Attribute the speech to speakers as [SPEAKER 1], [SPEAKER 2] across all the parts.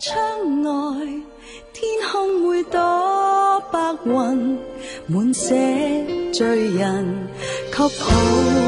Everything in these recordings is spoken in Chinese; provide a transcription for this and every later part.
[SPEAKER 1] 窗外天空会多白云，满写醉人，却好。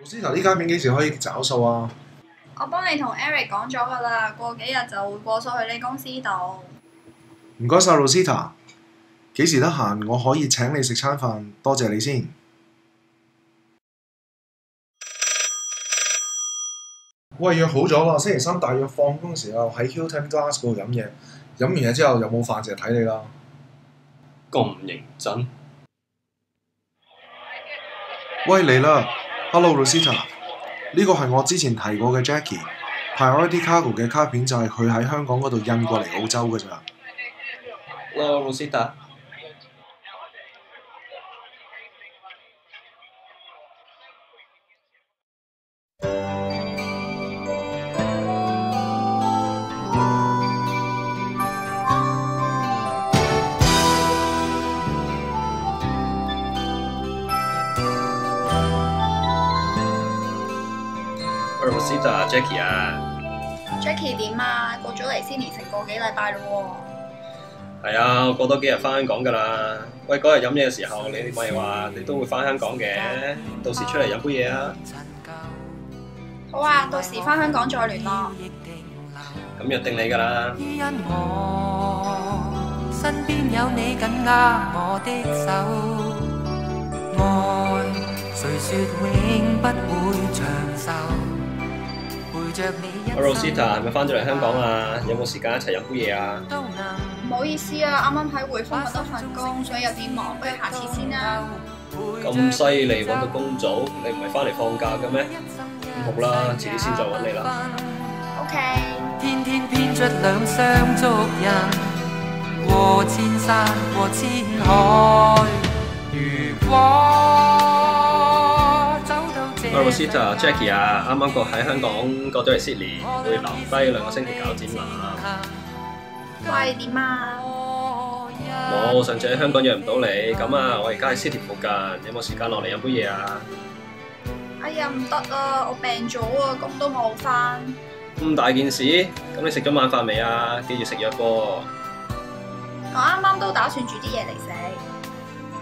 [SPEAKER 2] 老師頭呢間片幾時可以找數啊？
[SPEAKER 3] 我幫你同 Eric 講咗噶啦，過幾日就會過數去你公司度。
[SPEAKER 2] 唔該晒 Rosita。幾時得閒？我可以請你食餐飯，多謝你先。喂，約好咗啦，星期三大約放工時候喺 Hilton Glass 嗰度飲嘢。飲完嘢之後有冇飯就睇你啦。
[SPEAKER 4] 咁認真？
[SPEAKER 2] 喂，嚟啦！Hello Rosita，呢個係我之前提過嘅 Jackie。Priority Cargo 嘅卡片就係佢喺香港嗰度印過嚟澳洲嘅咋。
[SPEAKER 4] Hello Rosita，喂 Rosita Jackie 啊
[SPEAKER 3] ，Jackie 點啊？過咗嚟先連成個幾禮拜咯
[SPEAKER 4] 係啊，我過多幾日翻香港㗎啦。喂，嗰日飲嘢嘅時候，你咪話你都會翻香港嘅，到時出嚟飲杯嘢啊！
[SPEAKER 3] 好啊，到時翻香港再聯絡。
[SPEAKER 4] 咁約定你㗎啦。
[SPEAKER 5] 因我身邊有你緊握我的手，愛誰說永不會長壽，陪着你一
[SPEAKER 4] 阿 Rosita 係咪翻咗嚟香港啊？有冇時間一齊飲杯嘢啊？
[SPEAKER 3] 唔好意思啊，啱啱喺匯豐揾到份工，所以有啲忙，不如下次先啦。
[SPEAKER 4] 咁犀利揾到工做，你唔係翻嚟放假嘅咩？咁好啦，遲啲先再揾你啦。
[SPEAKER 3] OK，
[SPEAKER 5] 天天編出兩雙足印，過千山過千海。如果走到這
[SPEAKER 4] 阿 Rosita Jackie 啊，啱啱過喺香港過咗嚟 Sydney，會留低兩個星期搞展覽。
[SPEAKER 3] 喂，點啊？
[SPEAKER 4] 我上次喺香港約唔到你，咁啊，我而家喺 City 附近，有冇時間落嚟飲杯嘢啊？
[SPEAKER 3] 哎呀，唔得啊，我病咗啊，工都冇翻。
[SPEAKER 4] 咁大件事，咁你食咗晚飯未啊？記住食藥噃。
[SPEAKER 3] 我啱啱都打算煮啲嘢嚟食。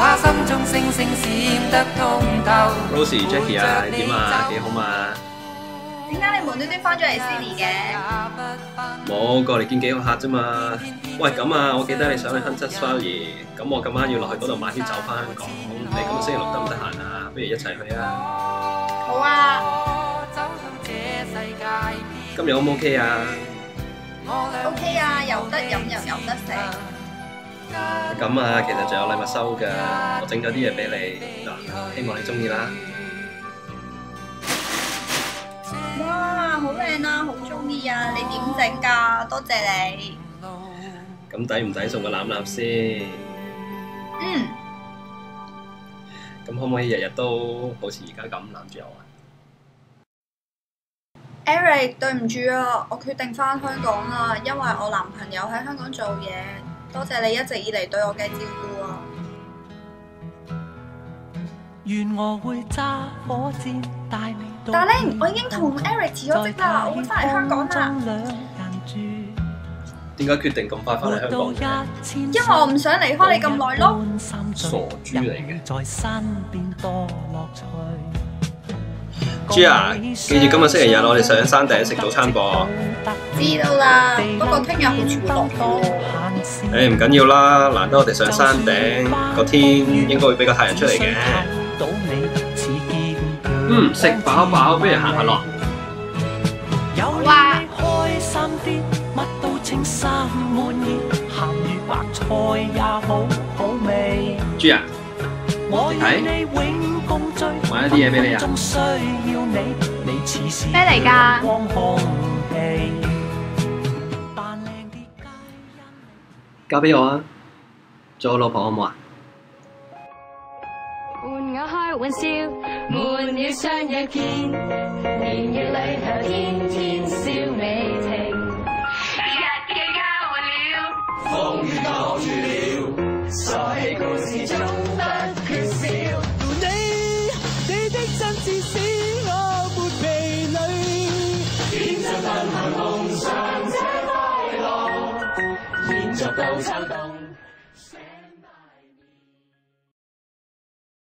[SPEAKER 5] 把心中星星閃得通透。
[SPEAKER 4] Rosie、Jackie 啊，點啊？幾好嘛？
[SPEAKER 3] 點解你無端端翻咗嚟 Sydney 嘅？
[SPEAKER 4] 冇過嚟見幾個客啫嘛。喂，咁啊，我記得你想去 Hunters Valley，咁我今晚要落去嗰度買啲酒翻香港。你今個星期六得唔得閒啊？不如一齊去啊！
[SPEAKER 3] 好啊
[SPEAKER 4] 今日 O 唔 OK 啊
[SPEAKER 3] ？，OK 啊，又得飲又有得食。
[SPEAKER 4] 咁啊，其實仲有禮物收㗎，我整咗啲嘢俾你，嗱，希望你中意啦。
[SPEAKER 3] 哇，好靚啊，好中意啊！你點整㗎？多謝你。
[SPEAKER 4] 咁抵唔抵送個攬攬先？
[SPEAKER 3] 嗯，
[SPEAKER 4] 咁可唔可以日日都好似而家咁攬住我啊
[SPEAKER 3] ？Eric，對唔住啊，我決定翻香港啦，因為我男朋友喺香港做嘢。多謝你一直以嚟對我嘅照顧啊！
[SPEAKER 5] 願我會揸火箭帶你到
[SPEAKER 3] 大玲，我已經同 Eric 辭咗職啦，我會翻嚟香港啦。
[SPEAKER 4] 點解決定咁快翻嚟香港嘅？
[SPEAKER 3] 因為我唔想離開你咁耐咯。
[SPEAKER 4] 傻豬嚟嘅
[SPEAKER 5] 在身邊多樂趣。
[SPEAKER 4] 豬啊，記住今日星期日我哋上山頂食早餐噃。
[SPEAKER 3] 知道啦，不過聽日好似會落雨喎。
[SPEAKER 4] 誒唔緊要啦，難得我哋上山頂，個天應該會俾個太陽出嚟嘅。嗯，食飽飽，不如行下落。
[SPEAKER 5] 哇！開心啲，乜都稱心滿意，鹹魚白菜也好好味。
[SPEAKER 4] 豬啊，
[SPEAKER 5] 我
[SPEAKER 4] 睇
[SPEAKER 5] 與你永共聚，
[SPEAKER 4] 買一啲嘢俾你啊
[SPEAKER 3] 咩嚟㗎
[SPEAKER 4] 交俾我啊，做我老婆好唔好啊？
[SPEAKER 6] 伴我開玩笑，悶了相約見，年月裏頭天